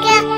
哥